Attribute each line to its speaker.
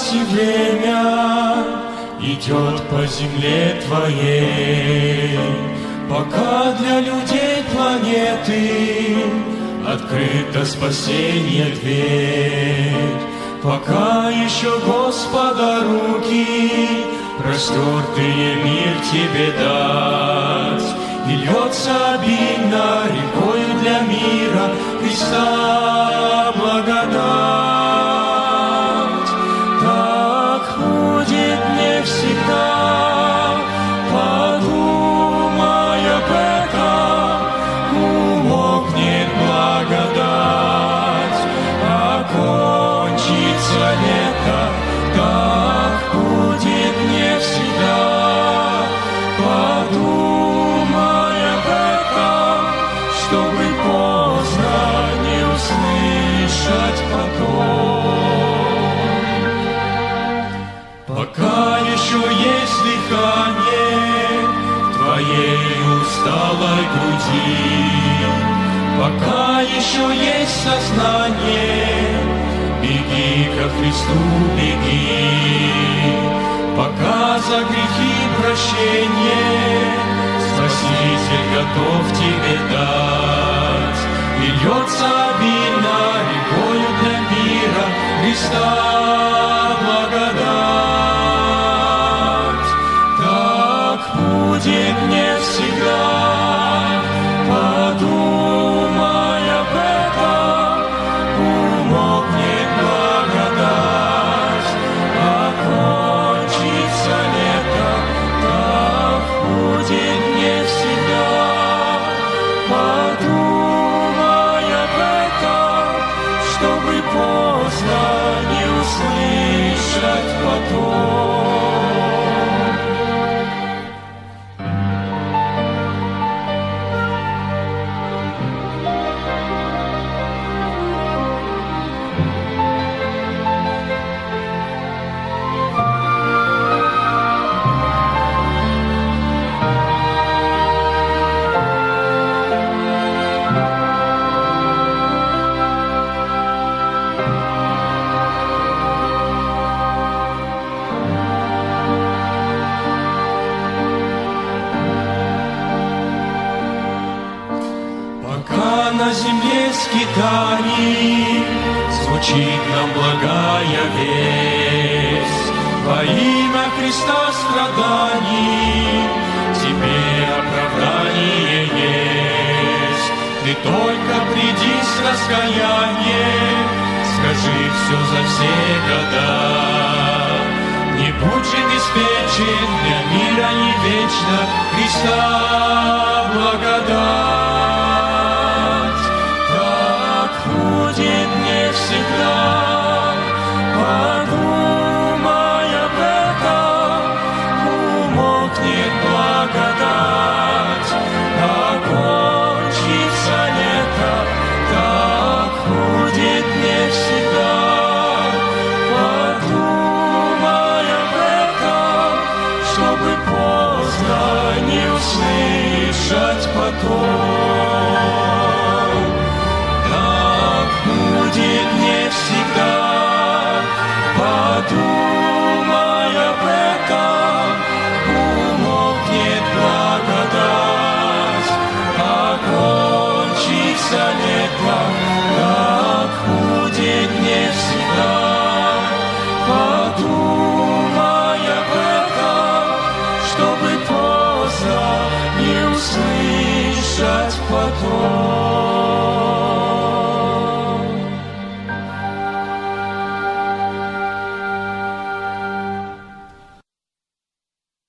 Speaker 1: благодать и время идет по земле Твоей, пока для людей планеты открыта спасение дверь, пока еще Господа руки простертые мир Тебе дать, и льется обильно рекою для мира Христа усталой груди. Пока еще есть сознание, беги ко Христу, беги. Пока за грехи прощение, Спаситель готов тебе дать. Услышать скитаний Звучит нам благая весть. Во имя Христа страданий Тебе оправдание есть. Ты только приди с раскаянием Скажи все за все года. Не будь же беспечен, для мира не вечно Христа благодать поздно не услышать потом.